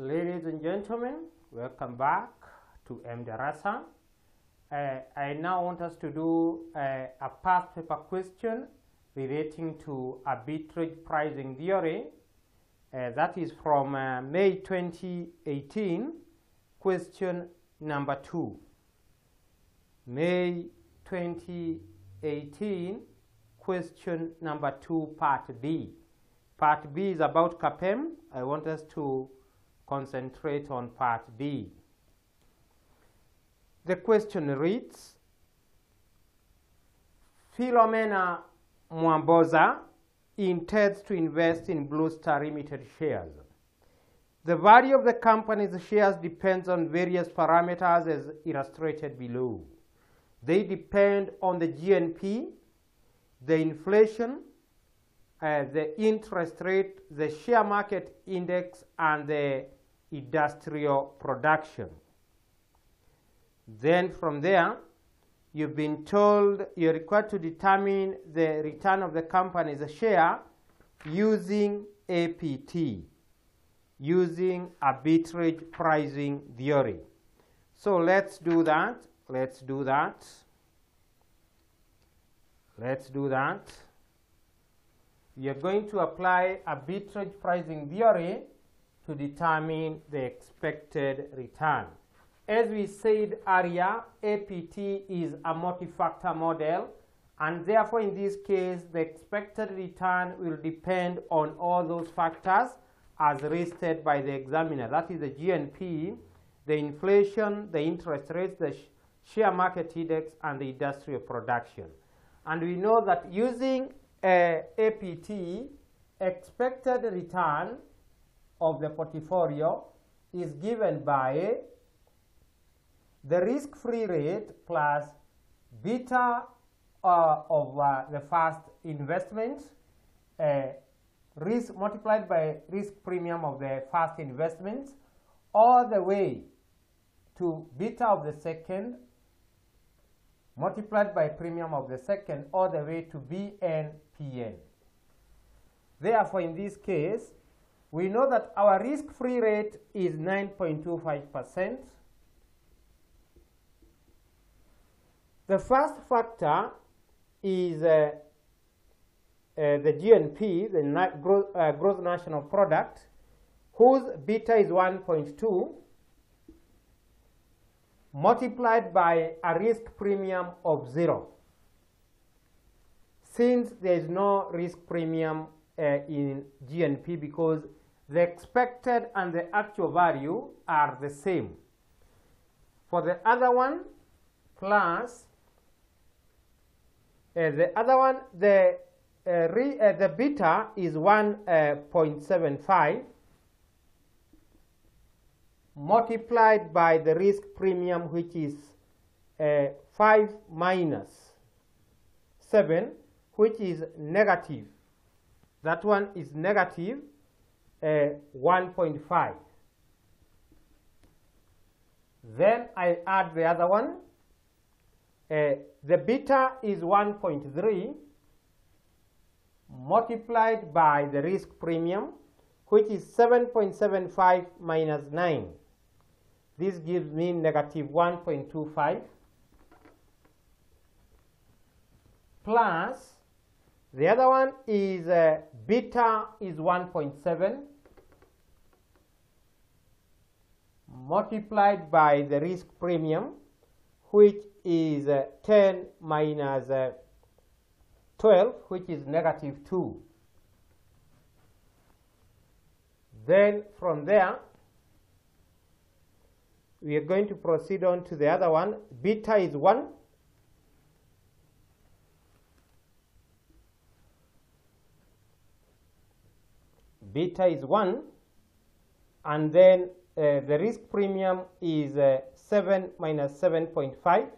Ladies and gentlemen, welcome back to mDarasa. Uh, I now want us to do uh, a past paper question relating to arbitrage pricing theory. Uh, that is from uh, May 2018, question number 2. May 2018, question number 2, part B. Part B is about CAPM. I want us to concentrate on part B. The question reads Philomena Mwamboza intends to invest in Blue Star Limited shares. The value of the company's shares depends on various parameters as illustrated below. They depend on the GNP, the inflation, uh, the interest rate, the share market index, and the industrial production. Then from there, you've been told you're required to determine the return of the company's share using APT, using arbitrage pricing theory. So let's do that. Let's do that. Let's do that. Are going to apply arbitrage pricing theory to determine the expected return. As we said earlier, APT is a multi-factor model and therefore in this case the expected return will depend on all those factors as listed by the examiner. That is the GNP, the inflation, the interest rates, the sh share market index and the industrial production. And we know that using uh, APT, expected return of the portfolio is given by the risk-free rate plus beta uh, of uh, the first investment, uh, risk multiplied by risk premium of the first investment, all the way to beta of the second, multiplied by premium of the second, all the way to BNPN. Therefore, in this case, we know that our risk-free rate is 9.25%. The first factor is uh, uh, the GNP, the na gross, uh, gross national product, whose beta is 1.2 multiplied by a risk premium of 0. Since there is no risk premium uh, in GNP because the expected and the actual value are the same. For the other one, plus uh, the other one, the uh, re, uh, the beta is 1.75 multiplied by the risk premium, which is 5 minus 7, which is negative. That one is negative uh, 1.5. Then I add the other one. Uh, the beta is 1.3 multiplied by the risk premium, which is 7.75 minus 9. This gives me negative 1.25 plus the other one is uh, beta is 1.7 multiplied by the risk premium, which is uh, 10 minus uh, 12, which is negative 2. Then from there, we are going to proceed on to the other one. Beta is 1. Beta is 1. And then uh, the risk premium is uh, 7 minus 7.5.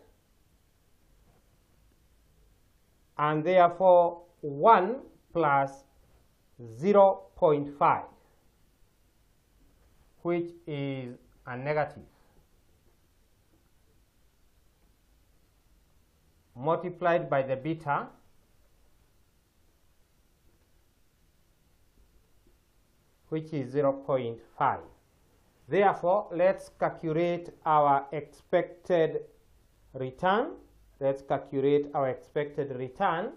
And therefore, 1 plus 0.5, which is a negative. multiplied by the beta which is 0.5 Therefore, let's calculate our expected return. Let's calculate our expected return.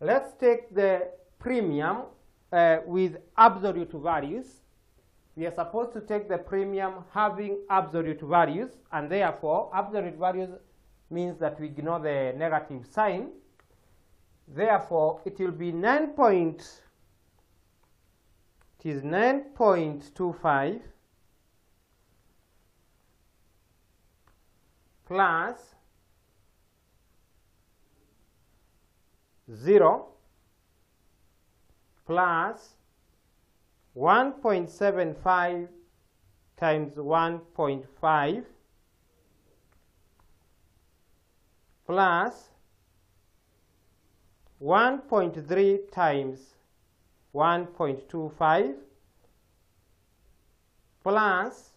Let's take the premium uh, with absolute values. We are supposed to take the premium having absolute values, and therefore, absolute values means that we ignore the negative sign. Therefore, it will be 9 point, it is 9.25 plus 0 plus 1.75 times 1.5 plus 1.3 times 1.25 plus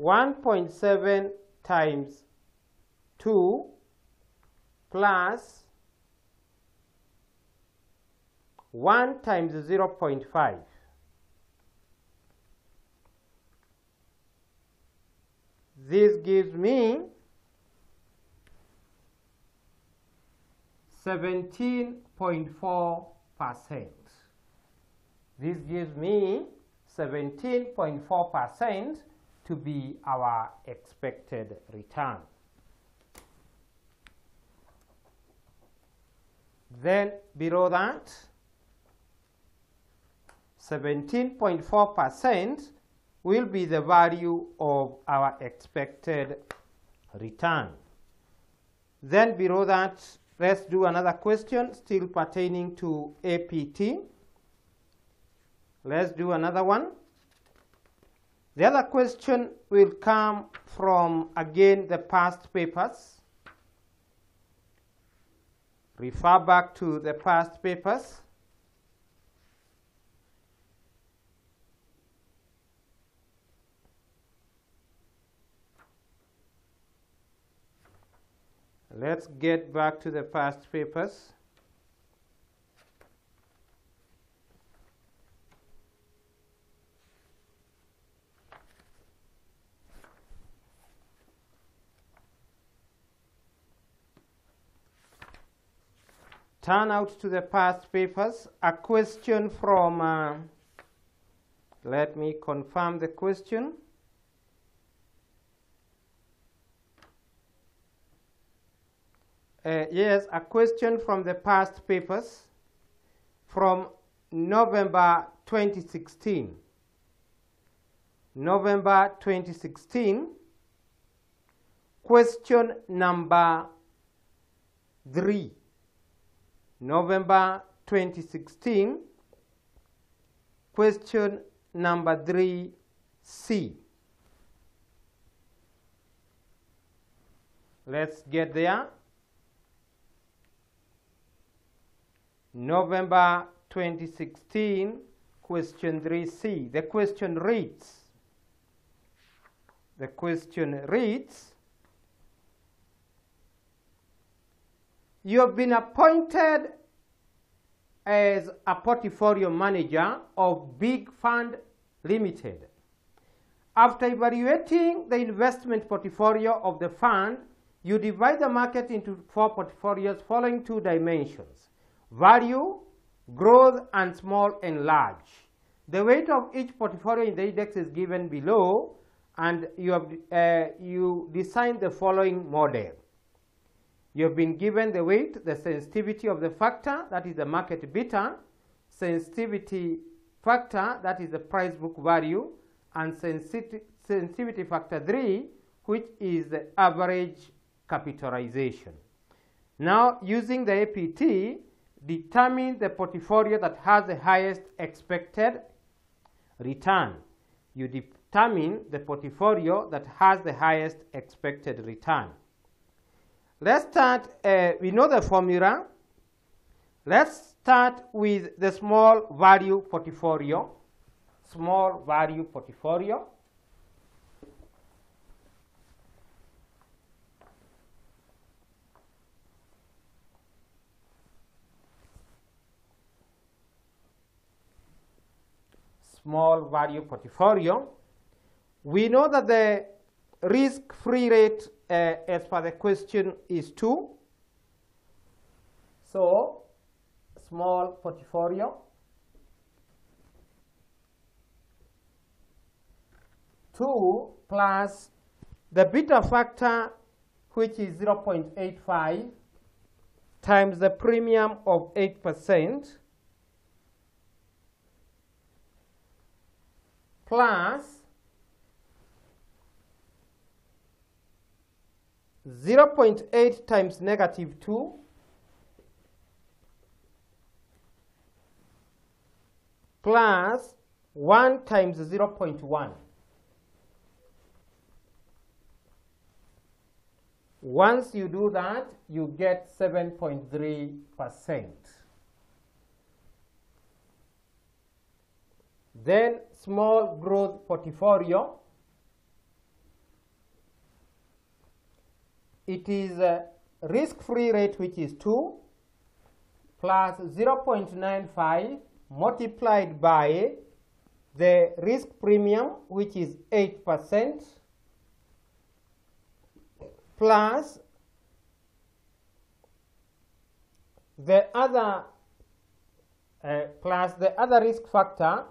1.7 times 2 plus 1 times 0 0.5. This gives me 17.4 percent. This gives me 17.4 percent to be our expected return. Then below that, 17.4 percent will be the value of our expected return. Then below that, let's do another question still pertaining to APT. Let's do another one. The other question will come from, again, the past papers. Refer back to the past papers. Let's get back to the past papers. Turn out to the past papers a question from, uh, let me confirm the question. Uh, yes, a question from the past papers from November 2016. November 2016, question number three. November 2016, question number 3C. Let's get there. November 2016, question 3C. The question reads, the question reads, You have been appointed as a portfolio manager of Big Fund Limited. After evaluating the investment portfolio of the fund, you divide the market into four portfolios following two dimensions value, growth, and small and large. The weight of each portfolio in the index is given below, and you, have, uh, you design the following model. You have been given the weight, the sensitivity of the factor, that is the market beta, sensitivity factor, that is the price book value, and sensitivity factor 3, which is the average capitalization. Now, using the APT, determine the portfolio that has the highest expected return. You determine the portfolio that has the highest expected return. Let's start, uh, we know the formula. Let's start with the small value portfolio. Small value portfolio. Small value portfolio. We know that the risk-free rate uh, as per the question is 2. So, small portfolio. 2 plus the beta factor which is 0.85 times the premium of 8% plus 0.8 times negative 2 plus 1 times 0.1. Once you do that, you get 7.3%. Then small growth portfolio. It is a risk-free rate which is 2 plus 0.95 multiplied by the risk premium which is 8 percent plus the other uh, plus the other risk factor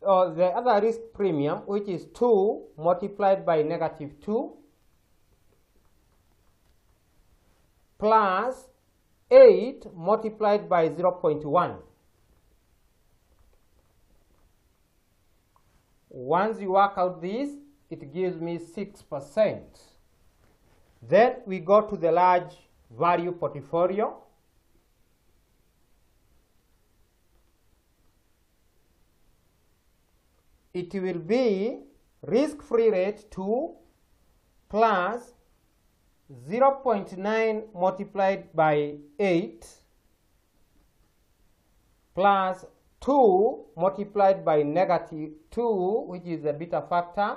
or the other risk premium which is 2 multiplied by negative 2 plus 8 multiplied by 0.1. Once you work out this, it gives me 6 percent. Then we go to the large value portfolio. It will be risk-free rate 2 plus 0.9 multiplied by 8 plus 2 multiplied by negative 2, which is the beta factor,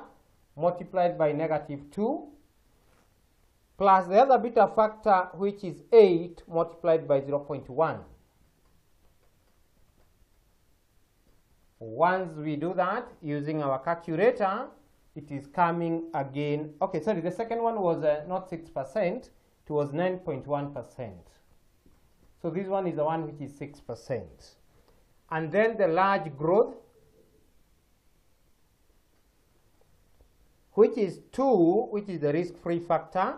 multiplied by negative 2 plus the other beta factor which is 8 multiplied by 0.1. Once we do that using our calculator, it is coming again. Okay, sorry, the second one was uh, not 6%, it was 9.1%. So this one is the one which is 6%. And then the large growth, which is 2, which is the risk-free factor,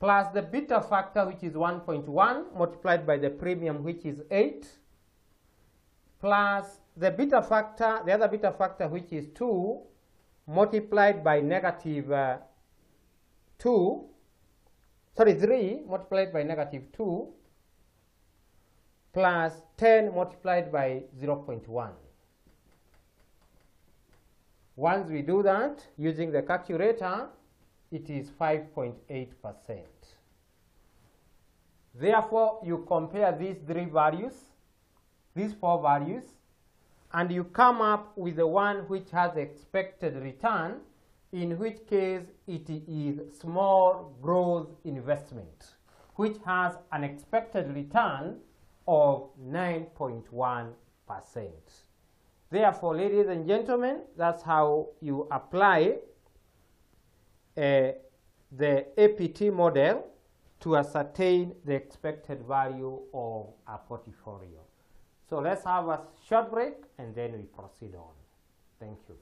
plus the beta factor which is 1.1 multiplied by the premium which is 8 plus the beta factor, the other beta factor which is 2 multiplied by negative, uh, 2, sorry 3 multiplied by negative 2 plus 10 multiplied by 0.1. Once we do that using the calculator, it is 5.8%. Therefore, you compare these three values, these four values, and you come up with the one which has expected return, in which case it is small growth investment, which has an expected return of 9.1%. Therefore, ladies and gentlemen, that's how you apply uh, the APT model to ascertain the expected value of a portfolio. So let's have a short break and then we proceed on. Thank you.